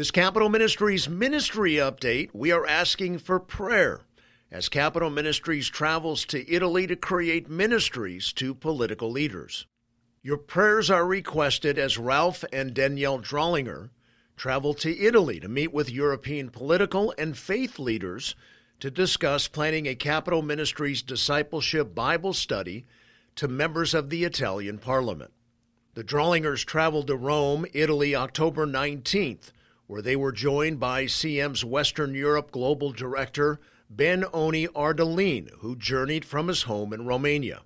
This Capitol Ministries ministry update, we are asking for prayer as Capitol Ministries travels to Italy to create ministries to political leaders. Your prayers are requested as Ralph and Danielle Drollinger travel to Italy to meet with European political and faith leaders to discuss planning a Capitol Ministries discipleship Bible study to members of the Italian Parliament. The Drollingers traveled to Rome, Italy, October 19th, where they were joined by CM's Western Europe Global Director, Ben Oni Ardalin, who journeyed from his home in Romania.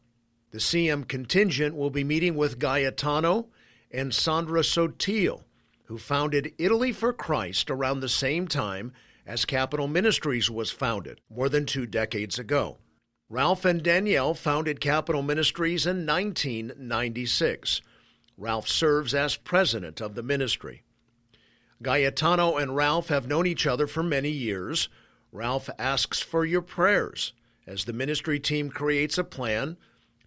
The CM contingent will be meeting with Gaetano and Sandra Sottile, who founded Italy for Christ around the same time as Capitol Ministries was founded, more than two decades ago. Ralph and Danielle founded Capitol Ministries in 1996. Ralph serves as president of the ministry. Gaetano and Ralph have known each other for many years. Ralph asks for your prayers as the ministry team creates a plan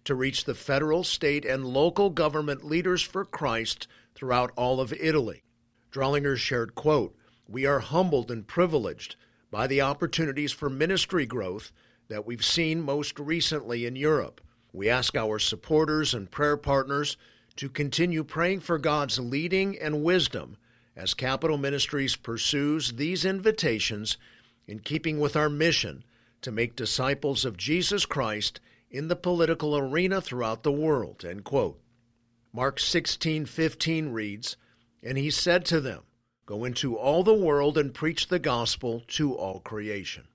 to reach the federal, state, and local government leaders for Christ throughout all of Italy. Drollinger shared, quote, We are humbled and privileged by the opportunities for ministry growth that we've seen most recently in Europe. We ask our supporters and prayer partners to continue praying for God's leading and wisdom as Capitol Ministries pursues these invitations in keeping with our mission to make disciples of Jesus Christ in the political arena throughout the world. End quote. Mark 16:15 reads, and he said to them, Go into all the world and preach the gospel to all creation.